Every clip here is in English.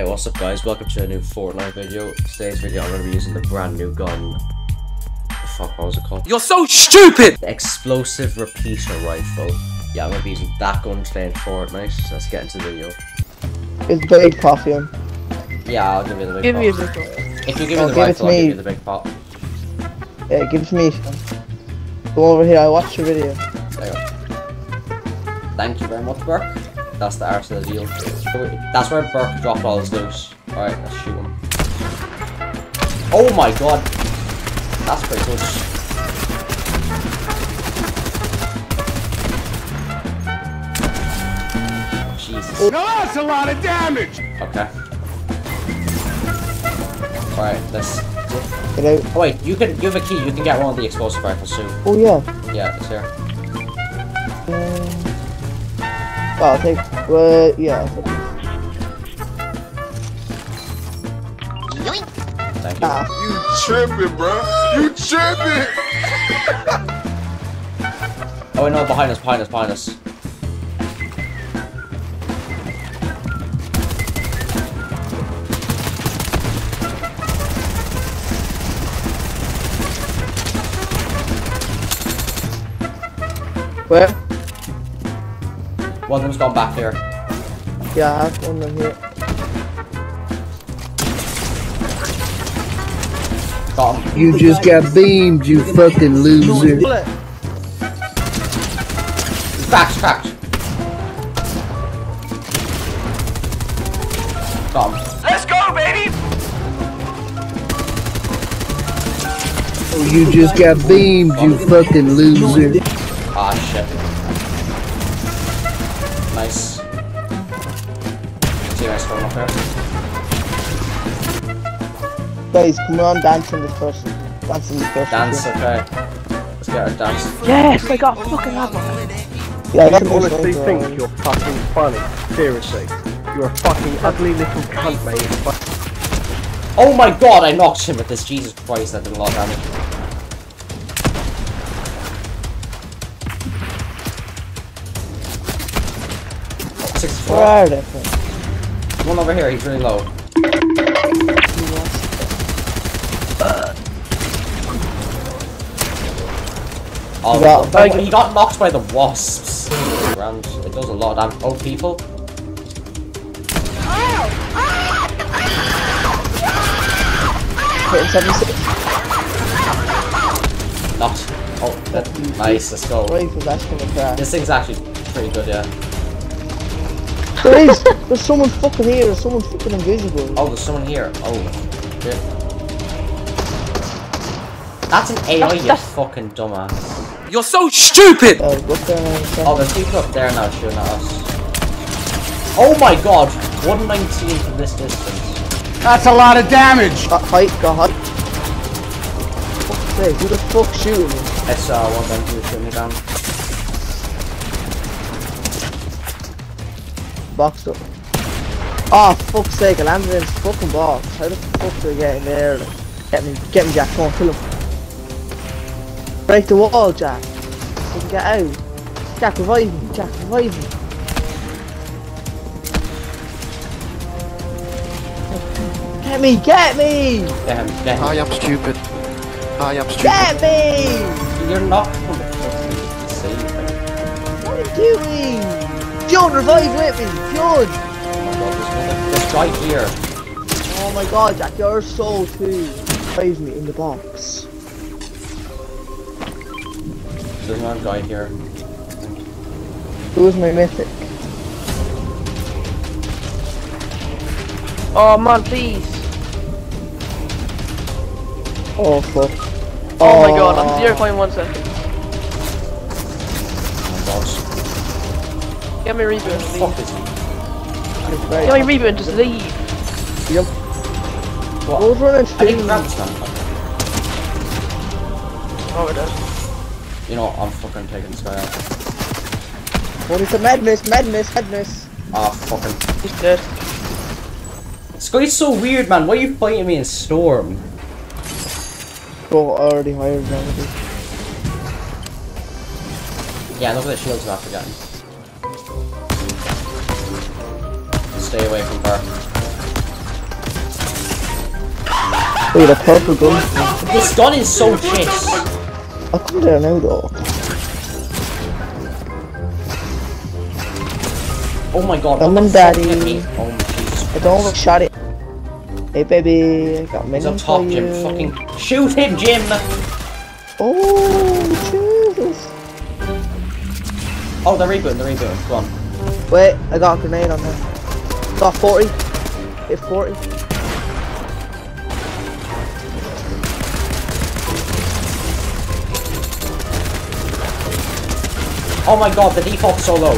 Hey, what's up guys? Welcome to a new Fortnite video. Today's video I'm going to be using the brand new gun. Fuck, what was it called? You're so stupid! The explosive repeater rifle. Yeah, I'm going to be using that gun today in Fortnite. So let's get into the video. It's big coffee on. Yeah, I'll give you the big Give pot. me a If you give Oh, me the give it rifle, to I'll give me. you the big pot. Yeah, give it to me. Go over here, I watched your video. There you go. Thank you very much, Burke. That's the arse of the deal. That's where Burke dropped all his loot. Alright, let's shoot him. Oh my god! That's pretty good. Jesus. No, that's a lot of damage! Okay. Alright, let's... Get out. Oh wait, you can- you have a key, you can get one of the explosive rifles too. Oh yeah. Yeah, it's here. Well, I'll take. Well, yeah. Thank you. Ah, You tripping, bro. You tripping! Oh wait, no, behind us, behind us, behind us. where? One of them's gone back here. Yeah, I have one of them here. Got him. You just got beamed, you fucking loser. Bullet. He's cracked, cracked. Got him. Let's go, baby! You just got beamed, you fucking loser. Ah, shit. Going up here. Guys, come on, dance in this person. Dance in this person. Dance, okay. Let's get our dance. Yes, I got a fucking ammo. Yeah, I got You honestly think bro. you're fucking funny? Seriously. You're a fucking ugly little cunt, mate. Oh my god, I knocked him with this. Jesus Christ, that did a lot of damage. Where 64. are they? from? One over here, he's really low. Oh, He got- but he got knocked by the wasps. Grand. It does a lot of damage. Oh, people. Hitting 76. Knocked. Oh, that, nice. Let's go. Rifle, that's gonna crash. This thing's actually pretty good, yeah. There is! There's someone fucking here, there's someone fucking invisible. Oh, there's someone here. Oh, here. That's an AI, you that's- fucking dumbass. You're so stupid! Uh, go up there Oh, there's people up there now shooting at us. Oh my god, 119 from this distance. That's a lot of damage! Got height, got height. Fuck's sake, who the fuck shooting me? It's uh, one of them who's shooting me down. Boxed up. Oh, fuck's sake, I landed in his fucking box. How the fuck do I get in there? Like, get me, get me, Jack, come on, kill him. Break the wall, Jack. We can get out. Jack, revive me, Jack, revive me. Get me, get me! Get him, get. I am stupid. I am stupid. Get me! You're not going to save me. What are you doing? Bjorn, revive with me! Bjorn! Oh my god, there's another. There's right here. Oh my god, Jack, you're so too. Revive me in the box. There's another guy here. Who's my mythic? Oh man, please. Oh fuck. Oh, my god, I'm 0.1 seconds. Oh my god. Get me reboot, Fuck please. is he? It's very Get me reboot and just leave. What? Who's running I didn't things? grab this. Oh, we're dead. You know, what, I'm fucking taking this guy out. What is the madness, madness, madness? Ah, fucking. He's dead. This guy's so weird, man. Why are you fighting me in Storm? Bro, already hired remedy. Yeah, look at the shields I'm after Stay away from her. Wait, a purple gun. This gun is so shit. I'll come there now though. Oh my god. Come on, daddy. Oh Jesus. I don't want shot it. Hey baby, I got He's many up top, Jim. you. Fucking shoot him, Jim. Oh, Jesus. Oh, they're rebooting. They're rebooting. Go on. Wait, I got a grenade on there. Got 40. Hit 40. Oh my god, the default's so low.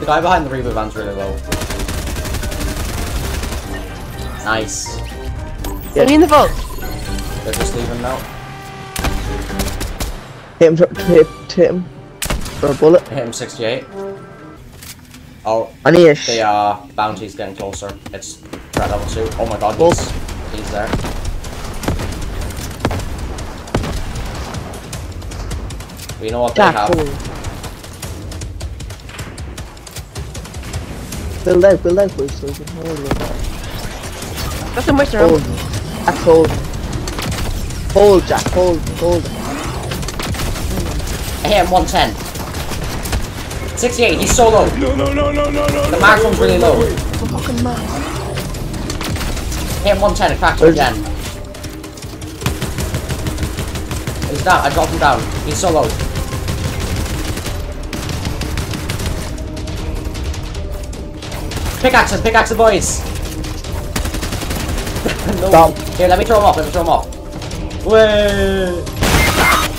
The guy behind the reboot van's really low. Nice. Are we in the vault? They're just leaving now. Hit him, to, hit, hit him. For a bullet. Hit him 68. Oh, I need a the sh- uh, bounty's getting closer. It's red level 2. Oh my god, he's, he's there. We know what Jack, they hold have. on. Build out, build out, boys, so we can hold it. That's a moisture Hold. That's hold. Hold, Jack, hold, hold. I hit him 110. 68, he's so low. No, no, no, no, no, no. The maximum's really low. Fucking man. Hit him 110, I cracked him again. He's down, I dropped him down. He's so low. Pickaxe him, pickaxe the boys! no. Stop. Here, let me throw him off, let me throw him off. Way!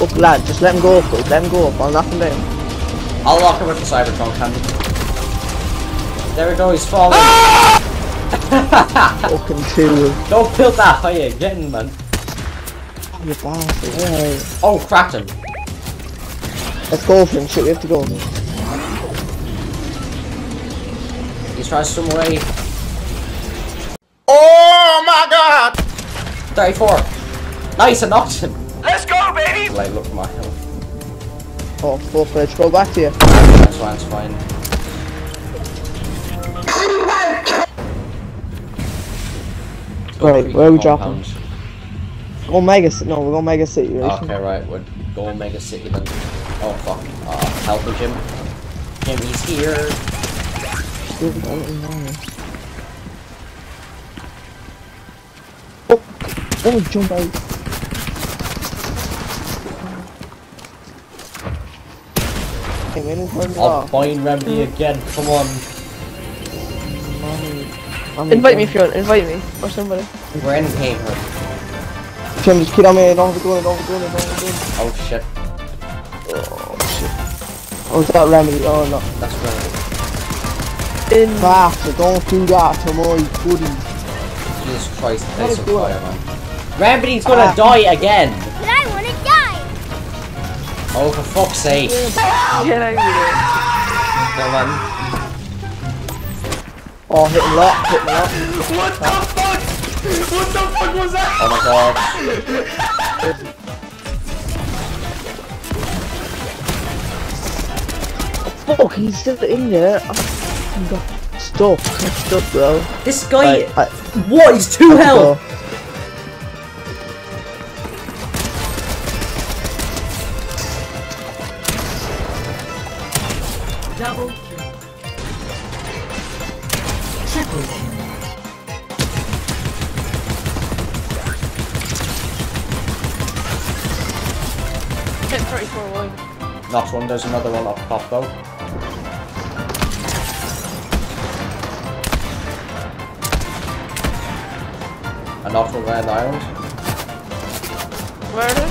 Up, lad, just let him go up, let him go up, I'll knock him down. I'll lock him with the Cybertron Cannon. There we go, he's falling. Ah! Fucking two. Don't build that high again, man. Oh, you bastard. Hey. Oh, cracked him. Let's go for him, shit, we have to go. He's trying to swim away. Oh my god! 34. Nice, I knocked him. Let's go, baby! Like, look at my health. Oh, fuck, let's go back to you. That's fine, it's fine. Right, where are we compound. Go Mega City, no, we're going Mega City, right? Okay, right, we're going Mega City then. Oh, fuck. Uh, help me, Jim. Jim, he's here. Still don't know. Oh, don't jump out. Hey, man, it's hard I'll off. bind Remedy again, come on. Mommy. Mommy, Invite me if you want. Invite me. Or somebody. We're in pain here. Kim, just kid on me, don't have to go in, don't have to go in, don't have to go in. Oh, shit. Oh, is that remedy? Oh, no. That's Remedy. In. Bastard, don't do that to my goodies. Jesus Christ, the place Oh, fire, man. Remedy's gonna Ah. die again! Oh, for fuck's sake. Get out of here. Come on. Oh, hit him lot, hit him lot. What the fuck? What the fuck was that? Oh my god. Fuck, he's still in there. Oh, I fucking got stuck, touched up, bro. This guy, I, I, what? He's two I health! Hit 34 wide. Knocked one, there's another one up top though. I knocked one guy on the island. Where are they?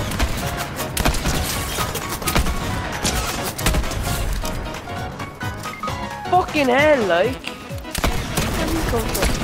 Fucking hell, like. Where did come from?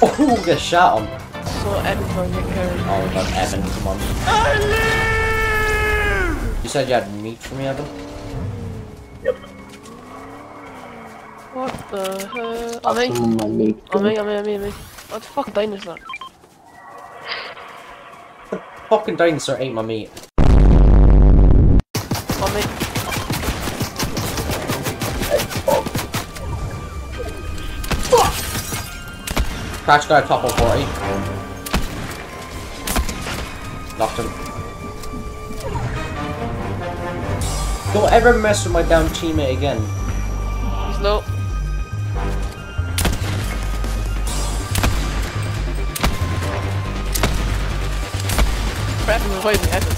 Oh, get shot on. So Evan's gonna get carried. Oh my god, Evan, come on. I live! You said you had meat for me, Evan? Yep. What the hell? On me, on me, on me, on me, on me. What the fuck dinosaur? Fucking dinosaur ate my meat. On me. Crash guy top of 40. Knocked him. Don't ever mess with my damn teammate again. He's low. Crap, I'm avoiding Evan.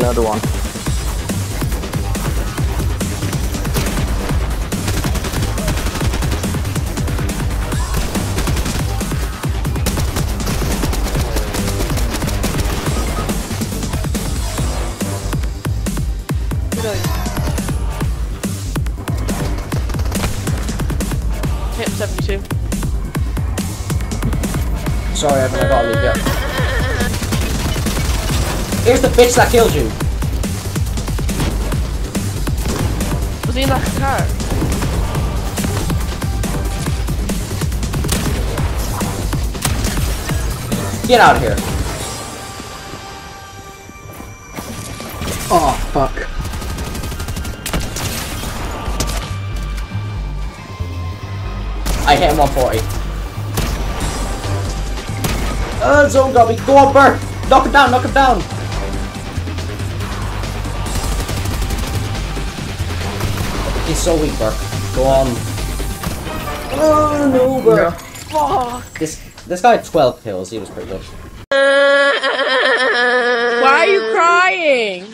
Another one. Bitch that killed you. Was he in that car? Get out of here. Oh, fuck. I hit him 140. Uh, zone got me. Go on, Burr. Knock him down, knock him down. He's so weak, Burr. Go on. Oh, no, Burr. Fuck! This, this guy had 12 kills. He was pretty good. Why are you crying?